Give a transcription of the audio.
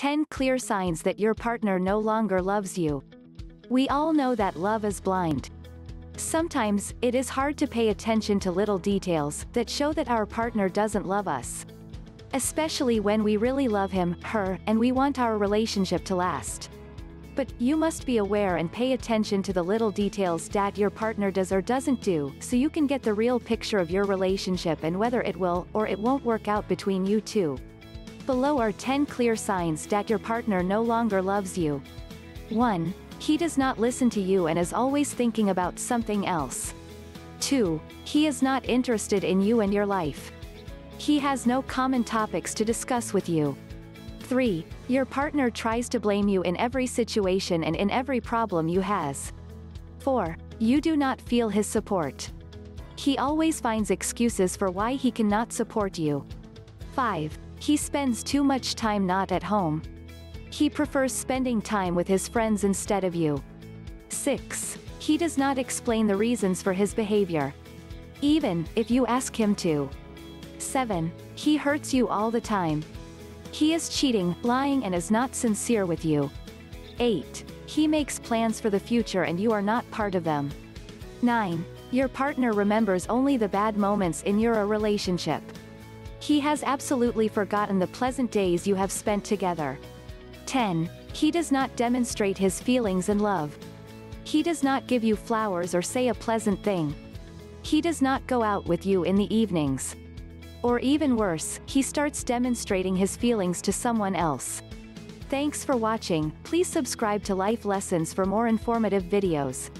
10 clear signs that your partner no longer loves you. We all know that love is blind. Sometimes, it is hard to pay attention to little details that show that our partner doesn't love us. Especially when we really love him, her, and we want our relationship to last. But, you must be aware and pay attention to the little details that your partner does or doesn't do, so you can get the real picture of your relationship and whether it will, or it won't work out between you two. Below are 10 clear signs that your partner no longer loves you. 1. He does not listen to you and is always thinking about something else. 2. He is not interested in you and your life. He has no common topics to discuss with you. 3. Your partner tries to blame you in every situation and in every problem you has. 4. You do not feel his support. He always finds excuses for why he cannot support you. 5. He spends too much time not at home. He prefers spending time with his friends instead of you. 6. He does not explain the reasons for his behavior. Even, if you ask him to. 7. He hurts you all the time. He is cheating, lying and is not sincere with you. 8. He makes plans for the future and you are not part of them. 9. Your partner remembers only the bad moments in your relationship. He has absolutely forgotten the pleasant days you have spent together. 10. He does not demonstrate his feelings and love. He does not give you flowers or say a pleasant thing. He does not go out with you in the evenings. Or even worse, he starts demonstrating his feelings to someone else. Thanks for watching, please subscribe to Life Lessons for more informative videos.